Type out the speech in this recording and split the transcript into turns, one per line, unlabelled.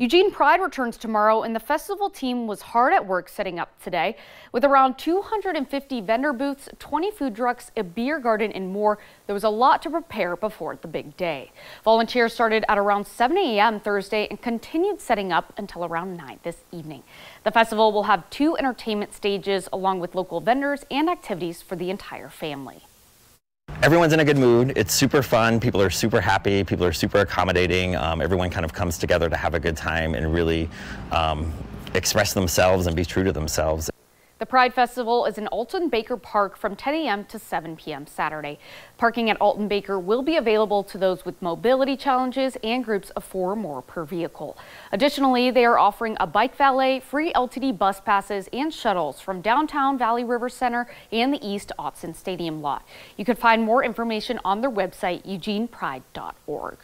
Eugene Pride returns tomorrow and the festival team was hard at work setting up today. With around 250 vendor booths, 20 food trucks, a beer garden and more, there was a lot to prepare before the big day. Volunteers started at around 7 a.m. Thursday and continued setting up until around 9 this evening. The festival will have two entertainment stages along with local vendors and activities for the entire family.
Everyone's in a good mood. It's super fun. People are super happy. People are super accommodating. Um, everyone kind of comes together to have a good time and really um, express themselves and be true to themselves.
The Pride Festival is in Alton Baker Park from 10 a.m. to 7 p.m. Saturday. Parking at Alton Baker will be available to those with mobility challenges and groups of four or more per vehicle. Additionally, they are offering a bike valet, free LTD bus passes, and shuttles from downtown Valley River Center and the East Autzen Stadium lot. You can find more information on their website, eugenepride.org.